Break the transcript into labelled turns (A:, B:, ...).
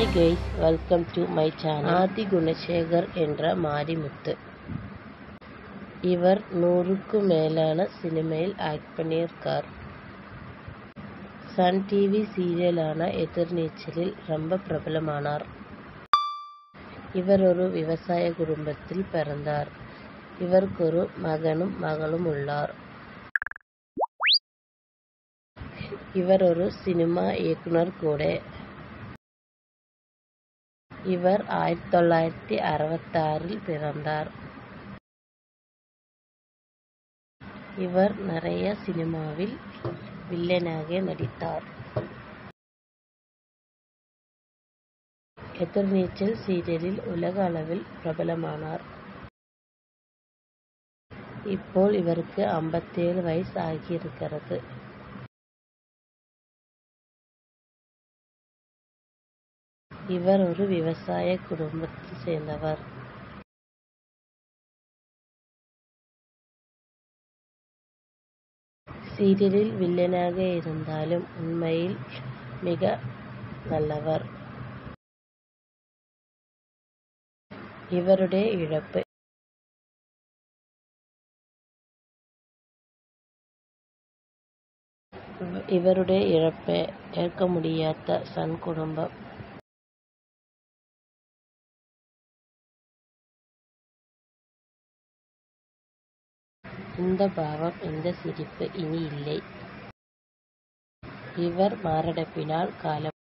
A: Hi guys welcome to my channel Aadhi Gunasekar என்ற மாரிமுத்து. இவர் நூறுக்கும் மேலான சினிமையில் ஆக்ட் பண்ணியிருக்கார். சன் டிவி சீரியலான எதிர்நீச்சலில் ரொம்ப பிரபலமானார். இவர் ஒரு விவசாய குடும்பத்தில் பிறந்தார். இவருக்கு ஒரு மகனும் மகளும் உள்ளார். இவர் ஒரு சினிமா இயக்குனர் கூட. இவர் ஆயிரத்தி தொள்ளாயிரத்தி அறுபத்தாறில் பிறந்தார். இவர் நிறைய சினிமாவில் வில்லனாக நடித்தார். எதிர்நீச்சல் சீரியலில் உலக அளவில் பிரபலமானார். இப்போ இவருக்கு ஐம்பத்தேழு வயசு ஆகியிருக்கிறது. இவர் ஒரு விவசாய குடும்பத்தை சேர்ந்தவர். சீரியலில் வில்லனாக இருந்தாலும் உண்மையில் மிக நல்லவர். இவருடைய இழப்பு. இவருடைய இழப்பை ஏற்க முடியாத சன் குடும்பம். இந்த பாவம் இந்த சிரிப்பு இனி இல்லை இவர் மாரடைப்பினால் காலம்